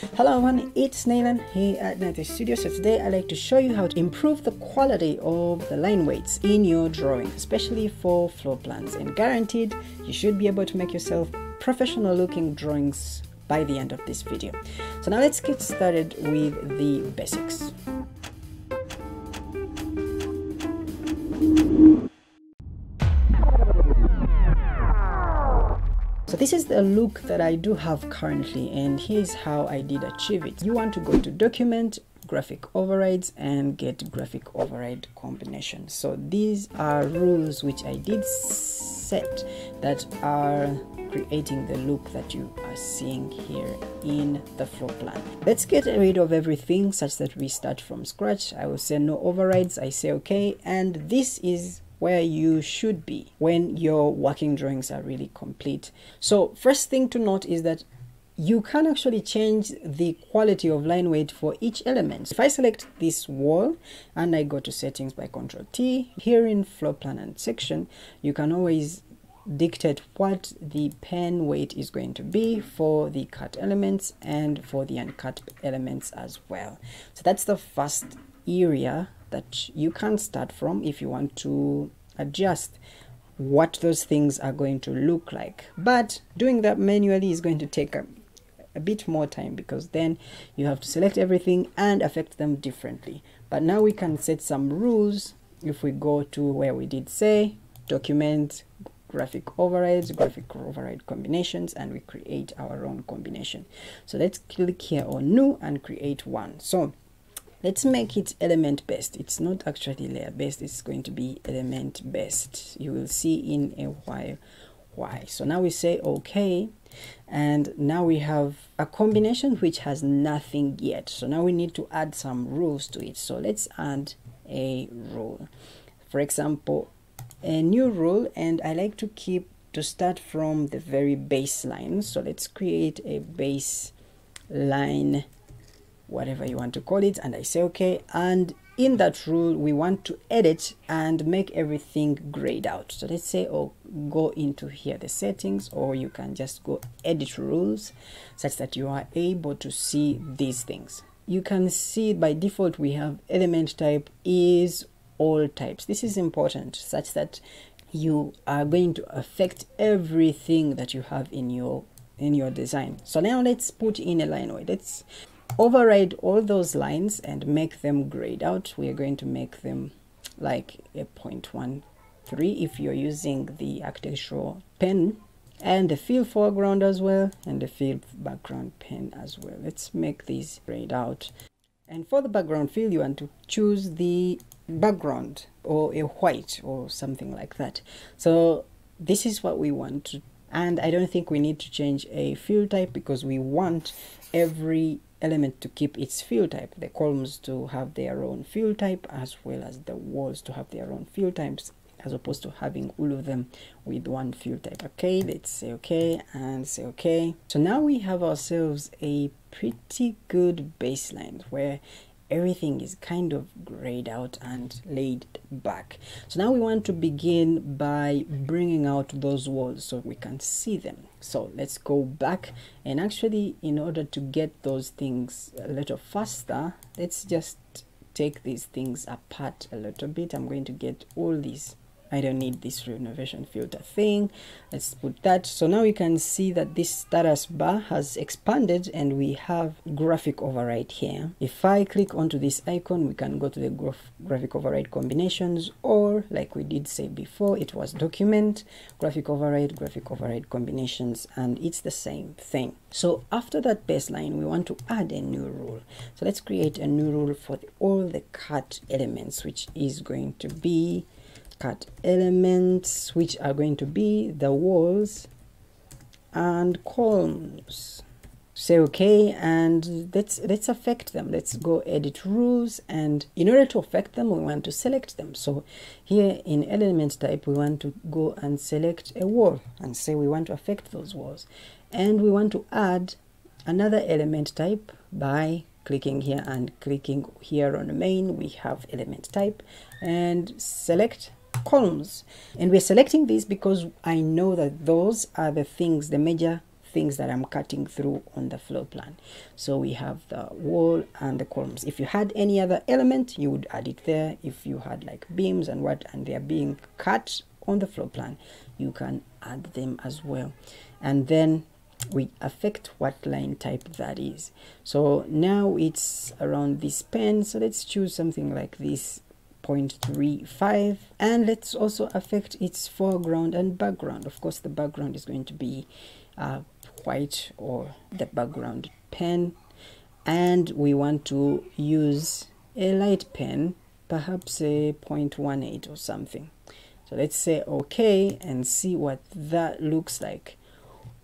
Hello everyone, it's Naylan here at Nalitect Studio. So today I'd like to show you how to improve the quality of the line weights in your drawing, especially for floor plans. And guaranteed, you should be able to make yourself professional looking drawings by the end of this video. So now let's get started with the basics. This is the look that I do have currently and here's how I did achieve it. You want to go to document, graphic overrides and get graphic override combination. So these are rules which I did set that are creating the look that you are seeing here in the floor plan. Let's get rid of everything such that we start from scratch. I will say no overrides, I say okay, and this is where you should be when your working drawings are really complete. So first thing to note is that you can actually change the quality of line weight for each element. If I select this wall and I go to settings by Control T, here in floor plan and section, you can always dictate what the pen weight is going to be for the cut elements and for the uncut elements as well. So that's the first area that you can start from if you want to adjust what those things are going to look like. But doing that manually is going to take a, a bit more time because then you have to select everything and affect them differently. But now we can set some rules if we go to where we did say document graphic overrides, graphic override combinations, and we create our own combination. So let's click here on new and create one. So let's make it element based it's not actually layer based it's going to be element based you will see in a while why. So now we say okay and now we have a combination which has nothing yet. So now we need to add some rules to it. So let's add a rule. For example a new rule and I like to keep to start from the very baseline. So let's create a baseline whatever you want to call it and I say okay. And in that rule we want to edit and make everything grayed out. So let's say oh go into here the settings or you can just go edit rules such that you are able to see these things. You can see by default we have element type is all types. This is important such that you are going to affect everything that you have in your in your design. So now let's put in a line. Weight let's override all those lines and make them grayed out we are going to make them like a 0.13 if you're using the architectural pen and the fill foreground as well and the fill background pen as well. Let's make these grayed out. And for the background fill you want to choose the background or a white or something like that. So this is what we want to and I don't think we need to change a fill type because we want every element to keep its fill type. The columns to have their own fill type as well as the walls to have their own fill types as opposed to having all of them with one fill type. Okay let's say okay and say okay. So now we have ourselves a pretty good baseline where everything is kind of grayed out and laid back. So now we want to begin by bringing out those walls so we can see them. So let's go back and actually in order to get those things a little faster let's just take these things apart a little bit. I'm going to get all these I don't need this renovation filter thing. Let's put that. So now you can see that this status bar has expanded and we have graphic override here. If I click onto this icon, we can go to the graph graphic override combinations or like we did say before, it was document, graphic override, graphic override combinations, and it's the same thing. So after that baseline, we want to add a new rule. So let's create a new rule for the, all the cut elements, which is going to be cut elements which are going to be the walls and columns. Say okay and let's let's affect them. Let's go edit rules and in order to affect them we want to select them. So here in element type we want to go and select a wall and say we want to affect those walls. And we want to add another element type by clicking here and clicking here on the main. We have element type and select columns and we're selecting these because I know that those are the things the major things that I'm cutting through on the floor plan. So we have the wall and the columns. If you had any other element, you would add it there. If you had like beams and what, and they're being cut on the floor plan, you can add them as well. And then we affect what line type that is. So now it's around this pen. So let's choose something like this 0.35 and let's also affect its foreground and background. Of course the background is going to be uh, white or the background pen and we want to use a light pen perhaps a 0.18 or something. So let's say okay and see what that looks like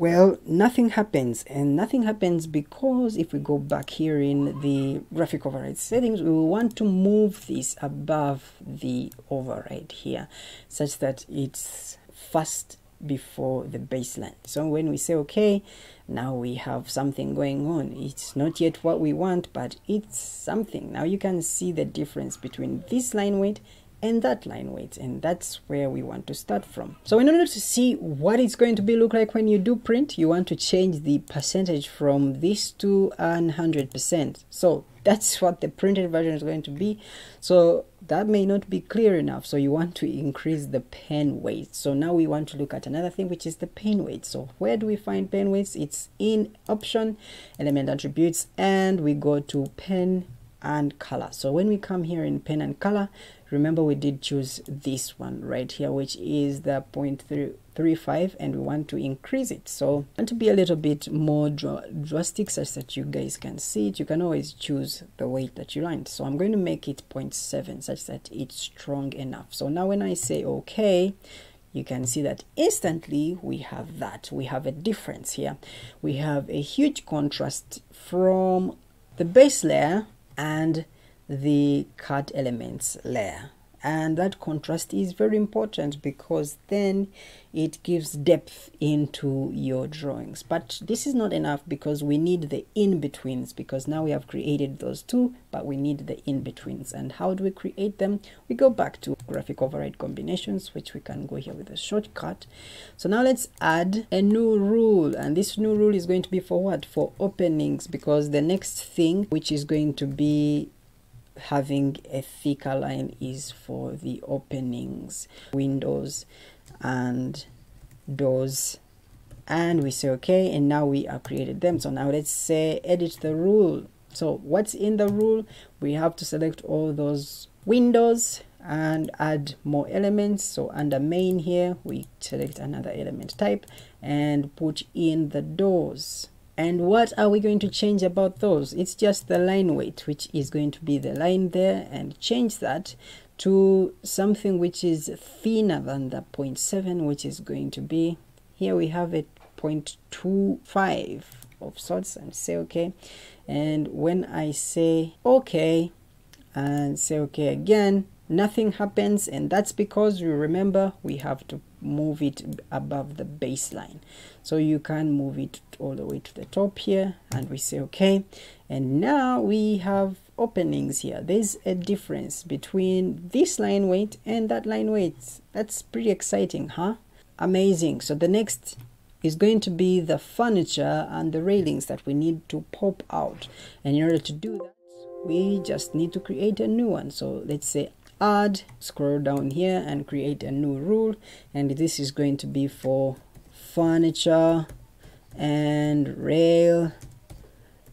well, nothing happens, and nothing happens because if we go back here in the graphic override settings, we want to move this above the override here, such that it's first before the baseline. So when we say okay, now we have something going on. It's not yet what we want, but it's something. Now you can see the difference between this line weight and that line weight and that's where we want to start from. So in order to see what it's going to be look like when you do print you want to change the percentage from this to 100 percent. So that's what the printed version is going to be. So that may not be clear enough. So you want to increase the pen weight. So now we want to look at another thing which is the pen weight. So where do we find pen weights? It's in option element attributes and we go to pen and color. So when we come here in pen and color remember we did choose this one right here which is the 0.35 and we want to increase it. So and to be a little bit more drastic such that you guys can see it. You can always choose the weight that you want so i'm going to make it 0.7 such that it's strong enough. So now when i say okay you can see that instantly we have that. We have a difference here. We have a huge contrast from the base layer and the cut elements layer and that contrast is very important because then it gives depth into your drawings. But this is not enough because we need the in-betweens because now we have created those two but we need the in-betweens. And how do we create them? We go back to graphic override combinations which we can go here with a shortcut. So now let's add a new rule. And this new rule is going to be for what? For openings because the next thing which is going to be having a thicker line is for the openings windows and doors. And we say okay and now we have created them. So now let's say edit the rule. So what's in the rule? We have to select all those windows and add more elements. So under main here we select another element type and put in the doors and what are we going to change about those? It's just the line weight which is going to be the line there and change that to something which is thinner than the 0.7 which is going to be here we have it 0.25 of sorts and say okay. And when I say okay and say okay again nothing happens and that's because you remember we have to move it above the baseline. So you can move it all the way to the top here and we say okay. And now we have openings here. There's a difference between this line weight and that line weight. That's pretty exciting huh? Amazing. So the next is going to be the furniture and the railings that we need to pop out. And in order to do that we just need to create a new one. So let's say add scroll down here and create a new rule. And this is going to be for furniture and rail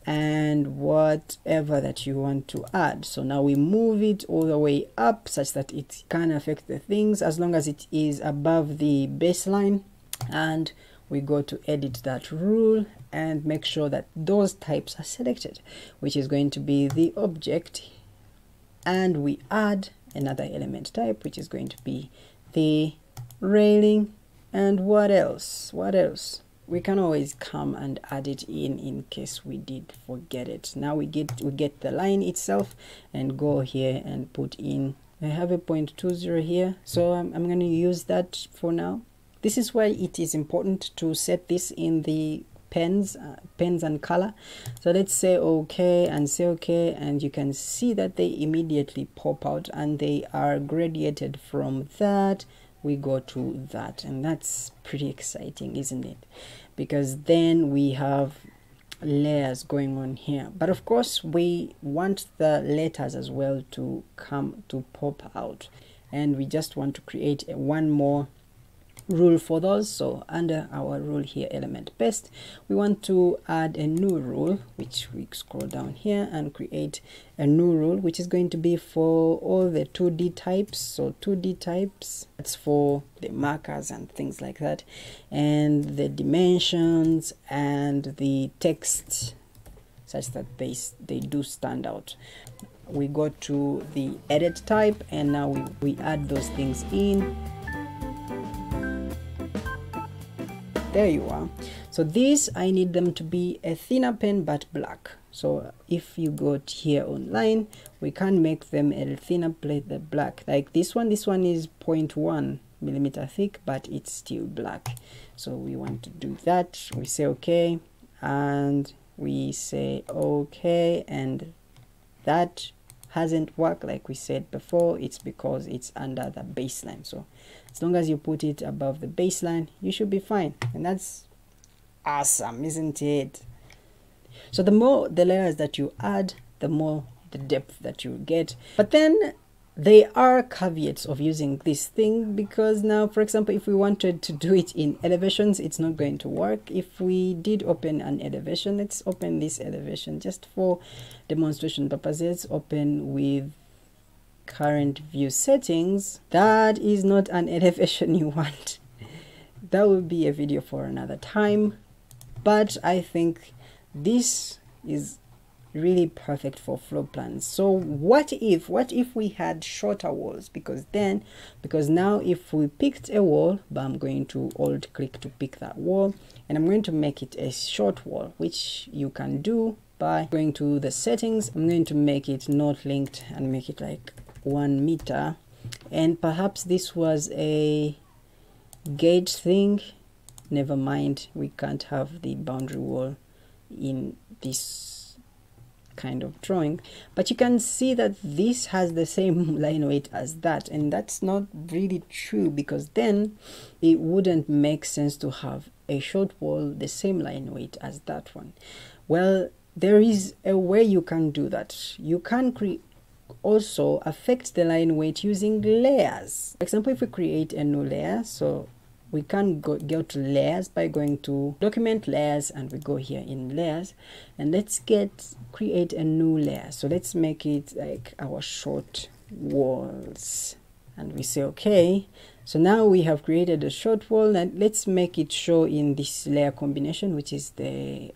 and whatever that you want to add. So now we move it all the way up such that it can affect the things as long as it is above the baseline. And we go to edit that rule and make sure that those types are selected which is going to be the object. And we add another element type which is going to be the railing. And what else? What else? We can always come and add it in in case we did forget it. Now we get we get the line itself and go here and put in. I have a 0.20 here so I'm, I'm going to use that for now. This is why it is important to set this in the pens uh, pens and color. So let's say okay and say okay and you can see that they immediately pop out and they are gradiated from that. We go to that. And that's pretty exciting isn't it? Because then we have layers going on here. But of course we want the letters as well to come to pop out. And we just want to create one more rule for those. So under our rule here element paste we want to add a new rule which we scroll down here and create a new rule which is going to be for all the 2d types. So 2d types that's for the markers and things like that and the dimensions and the text such that they they do stand out. We go to the edit type and now we, we add those things in there you are. So these i need them to be a thinner pen but black. So if you got here online we can make them a thinner plate the black. Like this one this one is 0.1 millimeter thick but it's still black. So we want to do that. We say okay and we say okay and that hasn't worked like we said before it's because it's under the baseline. So as long as you put it above the baseline you should be fine. And that's awesome isn't it? So the more the layers that you add the more the depth that you get. But then there are caveats of using this thing because now for example if we wanted to do it in elevations it's not going to work. If we did open an elevation let's open this elevation just for demonstration purposes open with current view settings that is not an elevation you want. That will be a video for another time. But i think this is really perfect for floor plans. So what if what if we had shorter walls? Because then because now if we picked a wall but i'm going to alt click to pick that wall and i'm going to make it a short wall which you can do by going to the settings. I'm going to make it not linked and make it like one meter. And perhaps this was a gauge thing. Never mind we can't have the boundary wall in this kind of drawing but you can see that this has the same line weight as that and that's not really true because then it wouldn't make sense to have a short wall the same line weight as that one well there is a way you can do that you can create also affect the line weight using layers. For example, if we create a new layer, so we can go, go to layers by going to document layers and we go here in layers. And let's get create a new layer. So let's make it like our short walls. And we say okay so now we have created a short wall and let's make it show in this layer combination which is the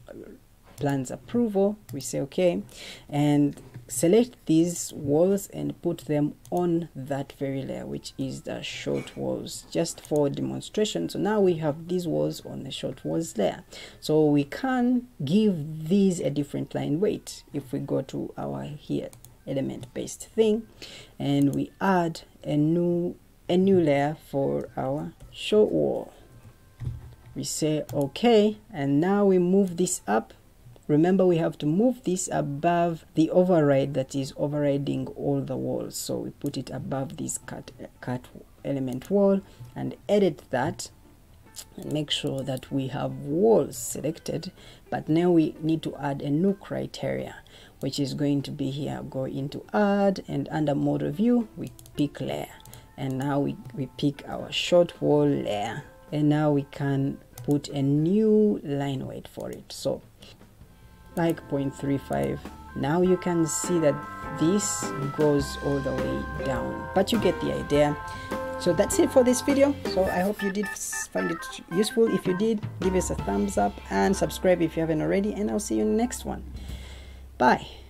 plans approval. We say okay. And select these walls and put them on that very layer which is the short walls just for demonstration. So now we have these walls on the short walls layer. So we can give these a different line weight if we go to our here element based thing and we add a new a new layer for our short wall. We say okay and now we move this up remember we have to move this above the override that is overriding all the walls. So we put it above this cut cut element wall and edit that and make sure that we have walls selected. But now we need to add a new criteria which is going to be here. Go into add and under model view we pick layer. And now we, we pick our short wall layer. And now we can put a new line weight for it. So like 0.35 now you can see that this goes all the way down but you get the idea. So that's it for this video. So i hope you did find it useful. If you did give us a thumbs up and subscribe if you haven't already and i'll see you in the next one. Bye